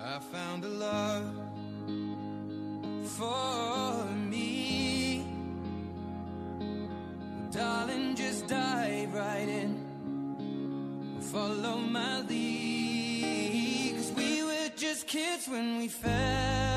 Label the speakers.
Speaker 1: I found a love for me. Darling, just dive right in. Follow my lead. Cause we were just kids when we fell.